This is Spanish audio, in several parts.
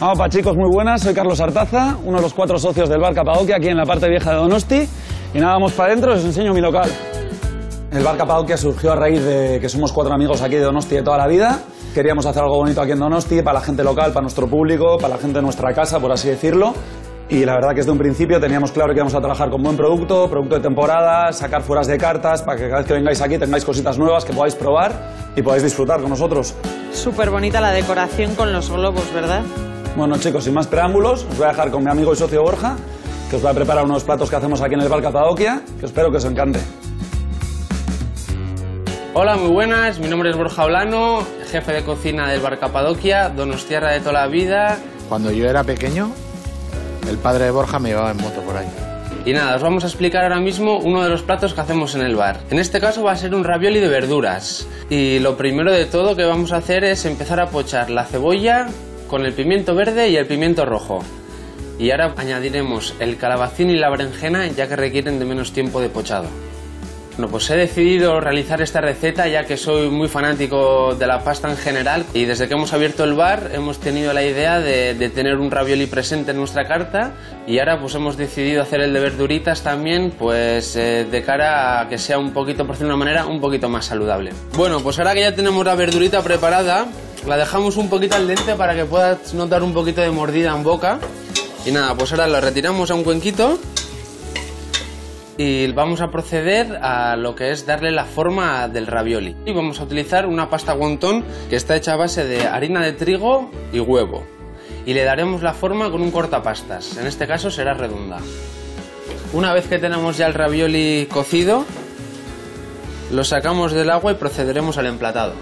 Vamos, chicos, muy buenas. Soy Carlos Artaza, uno de los cuatro socios del bar Capadoquia aquí en la parte vieja de Donosti. Y nada, vamos para adentro, os enseño mi local. El bar Capadoquia surgió a raíz de que somos cuatro amigos aquí de Donosti de toda la vida. Queríamos hacer algo bonito aquí en Donosti, para la gente local, para nuestro público, para la gente de nuestra casa, por así decirlo. Y la verdad que desde un principio teníamos claro que íbamos a trabajar con buen producto, producto de temporada, sacar fueras de cartas, para que cada vez que vengáis aquí tengáis cositas nuevas que podáis probar y podáis disfrutar con nosotros. Súper bonita la decoración con los globos, ¿verdad? Bueno chicos, sin más preámbulos, os voy a dejar con mi amigo y socio Borja, que os va a preparar unos platos que hacemos aquí en el Bar Capadoquia, que espero que os encante. Hola, muy buenas. Mi nombre es Borja Olano, jefe de cocina del Bar Capadoquia, donostiarra de toda la vida. Cuando yo era pequeño, el padre de Borja me llevaba en moto por ahí. Y nada, os vamos a explicar ahora mismo uno de los platos que hacemos en el bar. En este caso va a ser un ravioli de verduras. Y lo primero de todo que vamos a hacer es empezar a pochar la cebolla con el pimiento verde y el pimiento rojo. Y ahora añadiremos el calabacín y la berenjena ya que requieren de menos tiempo de pochado. Bueno, pues he decidido realizar esta receta ya que soy muy fanático de la pasta en general y desde que hemos abierto el bar hemos tenido la idea de, tener un ravioli presente en nuestra carta y ahora pues hemos decidido hacer el de verduritas también pues eh, de cara a que sea un poquito, por decirlo de una manera, un poquito más saludable. Bueno, pues ahora que ya tenemos la verdurita preparada, la dejamos un poquito al dente para que puedas notar un poquito de mordida en boca y nada, pues ahora la retiramos a un cuenquito y vamos a proceder a lo que es darle la forma del ravioli. Y vamos a utilizar una pasta wonton que está hecha a base de harina de trigo y huevo. Y le daremos la forma con un cortapastas, en este caso será redonda. Una vez que tenemos ya el ravioli cocido, lo sacamos del agua y procederemos al emplatado.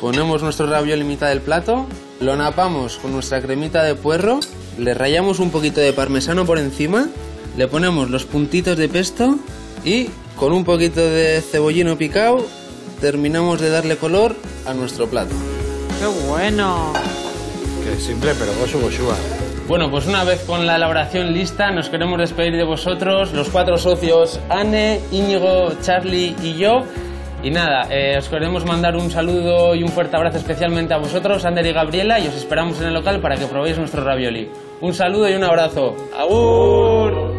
Ponemos nuestro ravioli en mitad del plato, lo napamos con nuestra cremita de puerro, le rayamos un poquito de parmesano por encima le ponemos los puntitos de pesto y con un poquito de cebollino picado terminamos de darle color a nuestro plato. ¡Qué bueno! Que simple, pero gozo goshua. Bueno, pues una vez con la elaboración lista, nos queremos despedir de vosotros, los cuatro socios, Anne, Íñigo, Charlie y yo. Y nada, eh, os queremos mandar un saludo y un fuerte abrazo especialmente a vosotros, Ander y Gabriela, y os esperamos en el local para que probéis nuestro ravioli. Un saludo y un abrazo. ¡Agur!